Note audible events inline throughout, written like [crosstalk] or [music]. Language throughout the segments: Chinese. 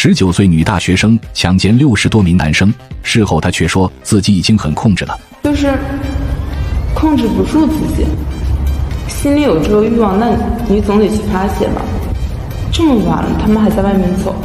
十九岁女大学生强奸六十多名男生，事后她却说自己已经很控制了，就是控制不住自己，心里有这个欲望，那你总得去发泄吧。这么晚了，他们还在外面走，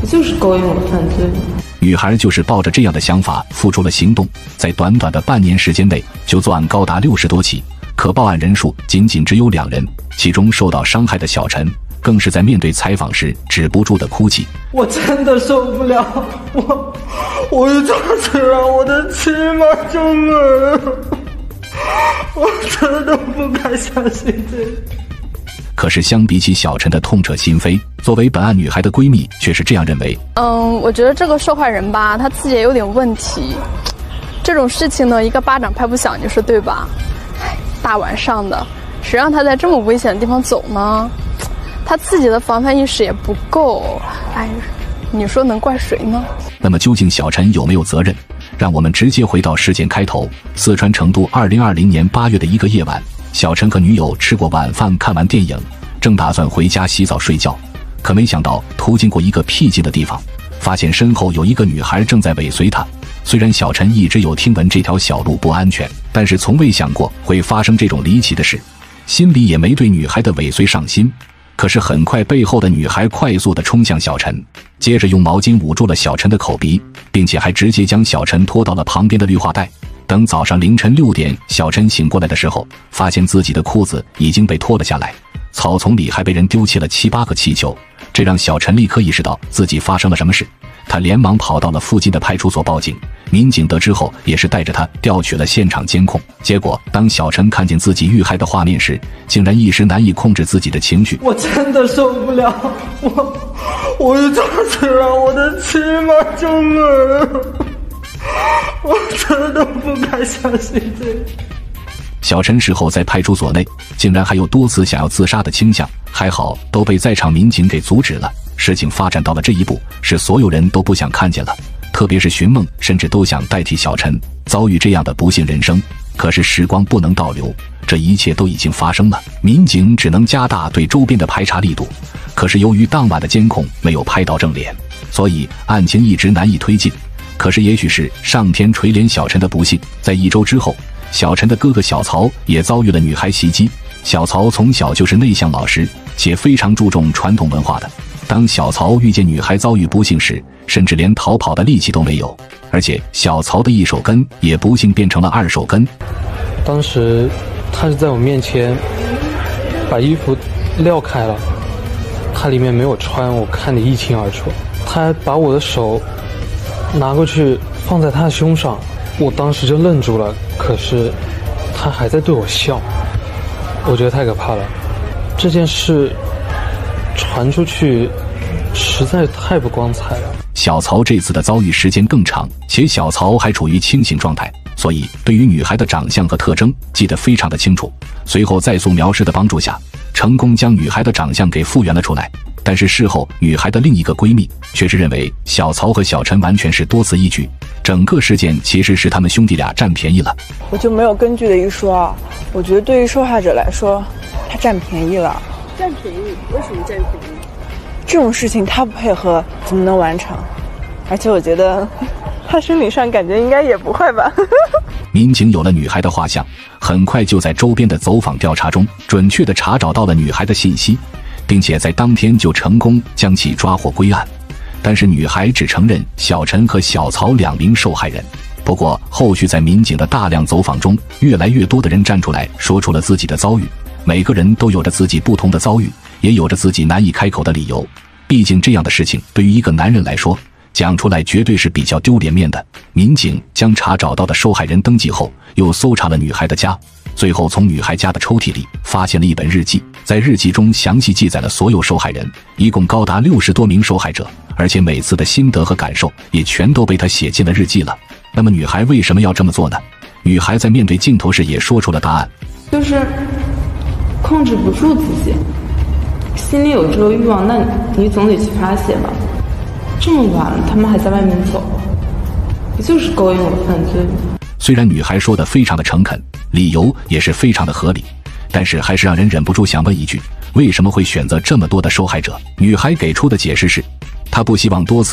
不就是勾引我犯罪吗？女孩就是抱着这样的想法付出了行动，在短短的半年时间内就作案高达六十多起，可报案人数仅仅只有两人，其中受到伤害的小陈。更是在面对采访时止不住的哭泣。我真的受不了，我，我要抓起来我的亲妈生儿，我真的不敢相信这。可是相比起小陈的痛彻心扉，作为本案女孩的闺蜜却是这样认为。嗯，我觉得这个受害人吧，她自己也有点问题。这种事情呢，一个巴掌拍不响，你说对吧？大晚上的，谁让她在这么危险的地方走呢？他自己的防范意识也不够，哎，你说能怪谁呢？那么究竟小陈有没有责任？让我们直接回到事件开头：四川成都二零二零年八月的一个夜晚，小陈和女友吃过晚饭，看完电影，正打算回家洗澡睡觉，可没想到途经过一个僻静的地方，发现身后有一个女孩正在尾随他。虽然小陈一直有听闻这条小路不安全，但是从未想过会发生这种离奇的事，心里也没对女孩的尾随上心。可是很快，背后的女孩快速的冲向小陈，接着用毛巾捂住了小陈的口鼻，并且还直接将小陈拖到了旁边的绿化带。等早上凌晨六点，小陈醒过来的时候，发现自己的裤子已经被脱了下来，草丛里还被人丢弃了七八个气球，这让小陈立刻意识到自己发生了什么事。他连忙跑到了附近的派出所报警，民警得知后也是带着他调取了现场监控。结果，当小陈看见自己遇害的画面时，竟然一时难以控制自己的情绪。我真的受不了，我，我要抓起来我的亲妈生儿，我真的不敢相信这。小陈事后在派出所内，竟然还有多次想要自杀的倾向，还好都被在场民警给阻止了。事情发展到了这一步，是所有人都不想看见了，特别是寻梦，甚至都想代替小陈遭遇这样的不幸人生。可是时光不能倒流，这一切都已经发生了，民警只能加大对周边的排查力度。可是由于当晚的监控没有拍到正脸，所以案情一直难以推进。可是也许是上天垂怜小陈的不幸，在一周之后，小陈的哥哥小曹也遭遇了女孩袭击。小曹从小就是内向老实，且非常注重传统文化的。当小曹遇见女孩遭遇不幸时，甚至连逃跑的力气都没有，而且小曹的一手根也不幸变成了二手根。当时，他是在我面前把衣服撂开了，他里面没有穿，我看得一清二楚。他还把我的手拿过去放在他的胸上，我当时就愣住了。可是，他还在对我笑，我觉得太可怕了。这件事。传出去实在太不光彩了。小曹这次的遭遇时间更长，且小曹还处于清醒状态，所以对于女孩的长相和特征记得非常的清楚。随后在素描师的帮助下，成功将女孩的长相给复原了出来。但是事后，女孩的另一个闺蜜却是认为小曹和小陈完全是多此一举，整个事件其实是他们兄弟俩占便宜了。我就没有根据的一说啊，我觉得对于受害者来说，他占便宜了。占便宜？为什么占便宜？这种事情他不配合怎么能完成？而且我觉得 [laughs] 他生理上感觉应该也不坏吧。[laughs] 民警有了女孩的画像，很快就在周边的走访调查中准确的查找到了女孩的信息，并且在当天就成功将其抓获归案。但是女孩只承认小陈和小曹两名受害人。不过后续在民警的大量走访中，越来越多的人站出来说出了自己的遭遇。每个人都有着自己不同的遭遇，也有着自己难以开口的理由。毕竟这样的事情对于一个男人来说，讲出来绝对是比较丢脸面的。民警将查找到的受害人登记后，又搜查了女孩的家，最后从女孩家的抽屉里发现了一本日记，在日记中详细记载了所有受害人，一共高达六十多名受害者，而且每次的心得和感受也全都被他写进了日记了。那么女孩为什么要这么做呢？女孩在面对镜头时也说出了答案，就是。控制不住自己，心里有这个欲望，那你总得去发泄吧。这么晚了，他们还在外面走，不就是勾引我犯罪吗？虽然女孩说的非常的诚恳，理由也是非常的合理，但是还是让人忍不住想问一句：为什么会选择这么多的受害者？女孩给出的解释是，她不希望多次